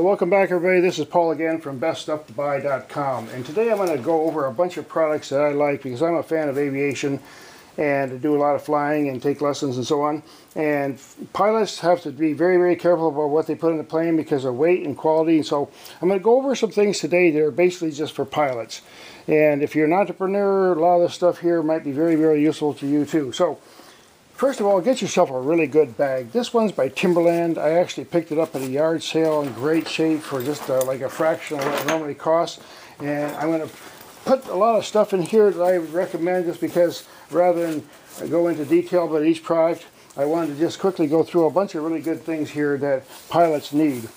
So welcome back everybody, this is Paul again from beststufftobuy.com and today I'm going to go over a bunch of products that I like because I'm a fan of aviation and do a lot of flying and take lessons and so on. And pilots have to be very very careful about what they put in the plane because of weight and quality. And so I'm going to go over some things today that are basically just for pilots. And if you're an entrepreneur a lot of this stuff here might be very very useful to you too. So First of all, get yourself a really good bag. This one's by Timberland. I actually picked it up at a yard sale in great shape for just uh, like a fraction of what it normally costs. And I'm going to put a lot of stuff in here that I recommend just because rather than go into detail about each product, I wanted to just quickly go through a bunch of really good things here that pilots need.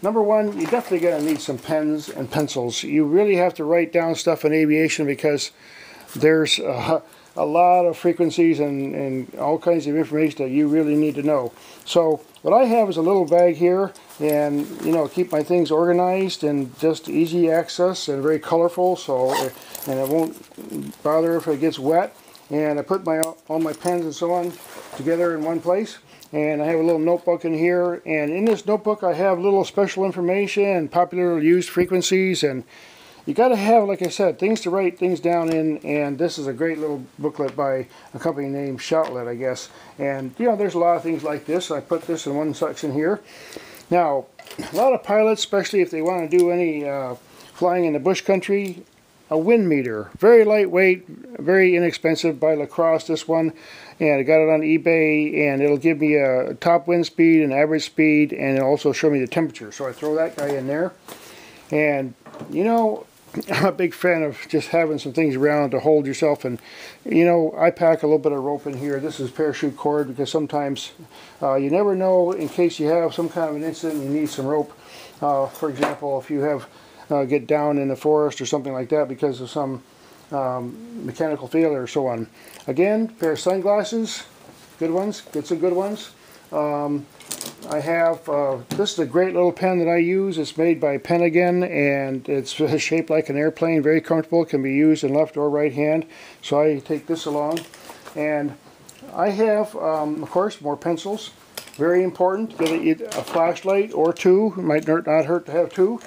Number one, you're definitely going to need some pens and pencils. You really have to write down stuff in aviation because there's uh, a lot of frequencies and, and all kinds of information that you really need to know. So what I have is a little bag here and you know keep my things organized and just easy access and very colorful so and it won't bother if it gets wet. And I put my all my pens and so on together in one place. And I have a little notebook in here. And in this notebook I have little special information and popular used frequencies and you got to have, like I said, things to write things down in, and this is a great little booklet by a company named Shoutlet, I guess. And, you know, there's a lot of things like this. I put this in one section here. Now, a lot of pilots, especially if they want to do any uh, flying in the bush country, a wind meter. Very lightweight, very inexpensive by La Crosse, this one. And I got it on eBay, and it'll give me a top wind speed and average speed, and it'll also show me the temperature. So I throw that guy in there. And, you know, I'm a big fan of just having some things around to hold yourself. And you know I pack a little bit of rope in here. This is parachute cord because sometimes uh, you never know in case you have some kind of an incident you need some rope. Uh, for example if you have uh, get down in the forest or something like that because of some um, mechanical failure or so on. Again pair of sunglasses good ones get some good ones. Um, I have, uh, this is a great little pen that I use. It's made by PenAgain and it's shaped like an airplane, very comfortable. It can be used in left or right hand. So I take this along. And I have, um, of course, more pencils. Very important. Get a, a flashlight or two. It might not hurt to have two.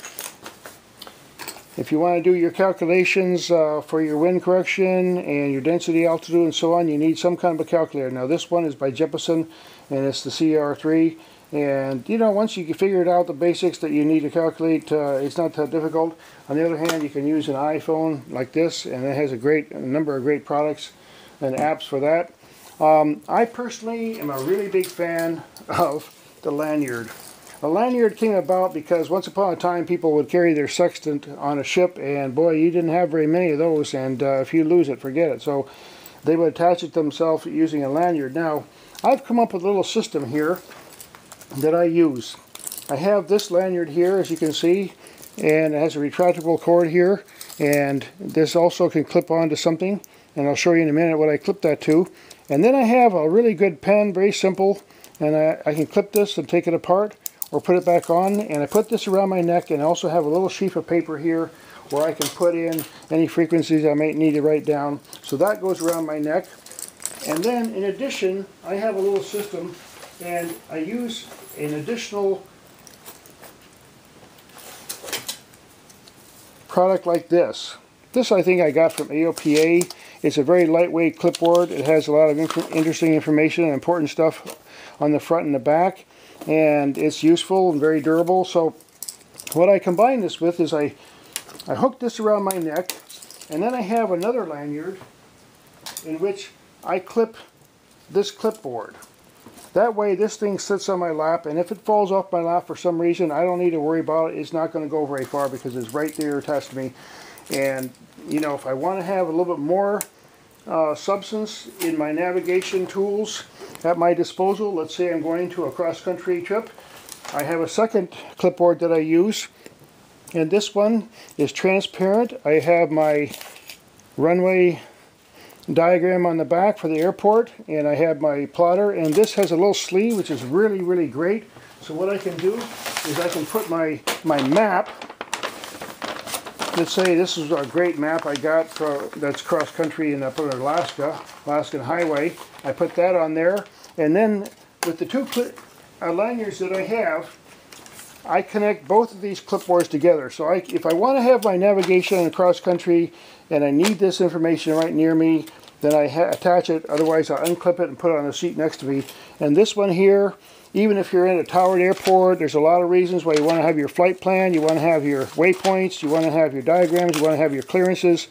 If you want to do your calculations uh, for your wind correction and your density, altitude, and so on, you need some kind of a calculator. Now this one is by Jeppesen, and it's the CR3. And you know, once you figure it out, the basics that you need to calculate, uh, it's not that difficult. On the other hand, you can use an iPhone like this, and it has a great a number of great products and apps for that. Um, I personally am a really big fan of the lanyard. A lanyard came about because once upon a time people would carry their sextant on a ship and boy you didn't have very many of those and uh, if you lose it forget it. So they would attach it themselves using a lanyard. Now I've come up with a little system here that I use. I have this lanyard here as you can see and it has a retractable cord here and this also can clip onto something and I'll show you in a minute what I clip that to. And then I have a really good pen, very simple, and I, I can clip this and take it apart or put it back on and I put this around my neck and I also have a little sheet of paper here where I can put in any frequencies I might need to write down. So that goes around my neck. And then in addition, I have a little system and I use an additional product like this. This I think I got from AOPA. It's a very lightweight clipboard. It has a lot of inf interesting information and important stuff on the front and the back and it's useful and very durable. So what I combine this with is I, I hook this around my neck and then I have another lanyard in which I clip this clipboard. That way this thing sits on my lap and if it falls off my lap for some reason I don't need to worry about it. It's not going to go very far because it's right there attached to me. And you know if I want to have a little bit more uh, substance in my navigation tools at my disposal. Let's say I'm going to a cross-country trip. I have a second clipboard that I use and this one is transparent. I have my runway diagram on the back for the airport and I have my plotter and this has a little sleeve which is really really great so what I can do is I can put my my map let's say this is a great map I got for, that's cross country in up in Alaska, Alaskan Highway. I put that on there, and then with the two lanyards that I have, I connect both of these clipboards together. So I, if I want to have my navigation across country and I need this information right near me, then I attach it. Otherwise, I'll unclip it and put it on the seat next to me. And this one here, even if you're in a towered airport, there's a lot of reasons why you want to have your flight plan, you want to have your waypoints, you want to have your diagrams, you want to have your clearances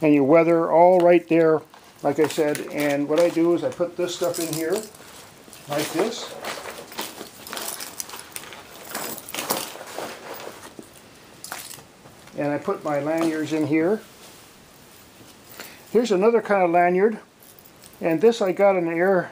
and your weather all right there, like I said. And what I do is I put this stuff in here, like this. And I put my lanyards in here. Here's another kind of lanyard. And this I got in an air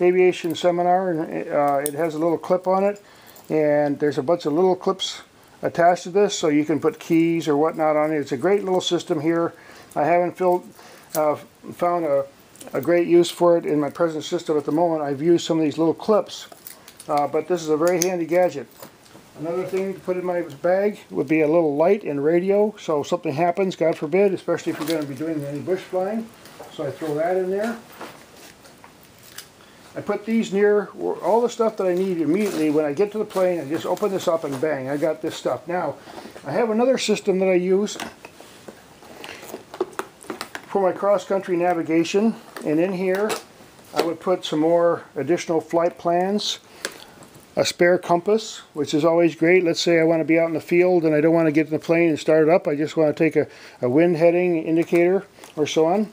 aviation seminar. and uh, It has a little clip on it. And there's a bunch of little clips attached to this so you can put keys or whatnot on it. It's a great little system here. I haven't filled, uh, found a, a, great use for it in my present system at the moment. I've used some of these little clips, uh, but this is a very handy gadget. Another thing to put in my bag would be a little light and radio, so if something happens, God forbid, especially if you're going to be doing any bush flying. So I throw that in there. I put these near all the stuff that I need immediately. When I get to the plane, I just open this up and bang, I got this stuff. Now, I have another system that I use for my cross-country navigation. And in here, I would put some more additional flight plans a spare compass, which is always great. Let's say I want to be out in the field and I don't want to get in the plane and start it up. I just want to take a, a wind heading indicator or so on.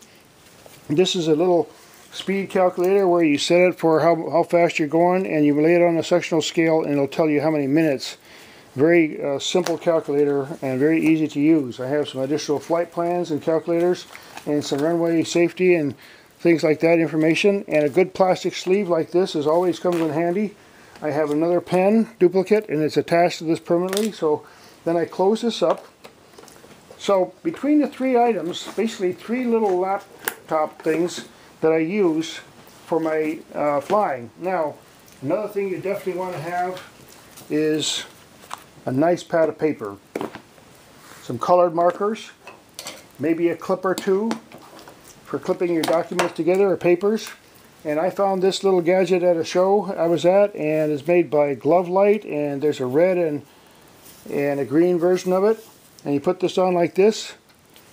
This is a little speed calculator where you set it for how, how fast you're going and you lay it on a sectional scale and it'll tell you how many minutes. Very uh, simple calculator and very easy to use. I have some additional flight plans and calculators and some runway safety and things like that information. And a good plastic sleeve like this is always comes in handy. I have another pen duplicate and it's attached to this permanently so then I close this up. So between the three items basically three little laptop things that I use for my uh, flying. Now another thing you definitely want to have is a nice pad of paper. Some colored markers maybe a clip or two for clipping your documents together or papers and I found this little gadget at a show I was at and it's made by Glove Light and there's a red and and a green version of it. And you put this on like this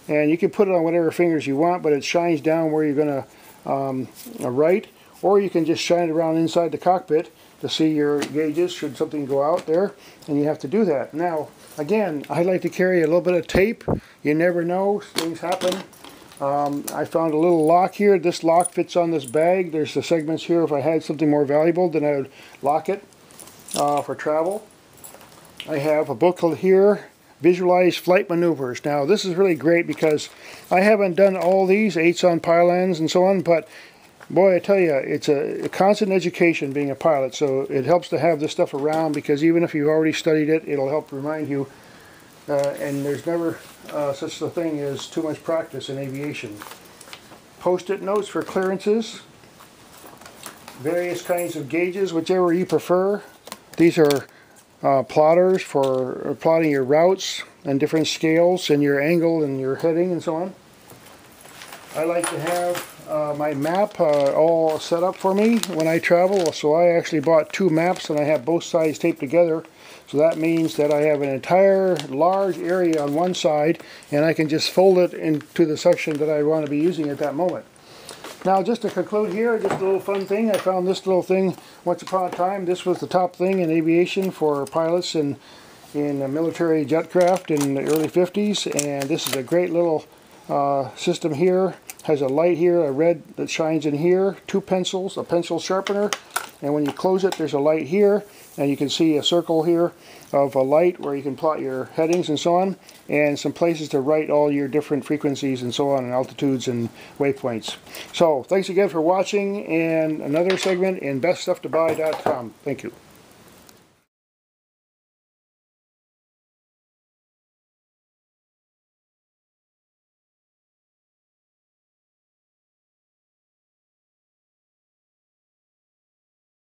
and you can put it on whatever fingers you want but it shines down where you're going to um, write. Or you can just shine it around inside the cockpit to see your gauges should something go out there and you have to do that. Now again I like to carry a little bit of tape. You never know things happen um, I found a little lock here. This lock fits on this bag. There's the segments here. If I had something more valuable, then I would lock it uh, for travel. I have a booklet here, Visualize Flight Maneuvers. Now, this is really great because I haven't done all these, eights on pylons and so on, but boy, I tell you, it's a, a, constant education being a pilot, so it helps to have this stuff around because even if you've already studied it, it'll help remind you and there's never uh, such a thing as too much practice in aviation. Post-it notes for clearances, various kinds of gauges, whichever you prefer. These are uh, plotters for plotting your routes and different scales and your angle and your heading and so on. I like to have uh, my map uh, all set up for me when I travel, so I actually bought two maps and I have both sides taped together so that means that I have an entire large area on one side and I can just fold it into the section that I want to be using at that moment. Now just to conclude here, just a little fun thing. I found this little thing once upon a time. This was the top thing in aviation for pilots in, in military jetcraft in the early 50s. And this is a great little uh, system here. Has a light here, a red that shines in here, two pencils, a pencil sharpener, and when you close it there's a light here and you can see a circle here of a light where you can plot your headings and so on and some places to write all your different frequencies and so on and altitudes and waypoints. So thanks again for watching and another segment in beststufftobuy.com. Thank you.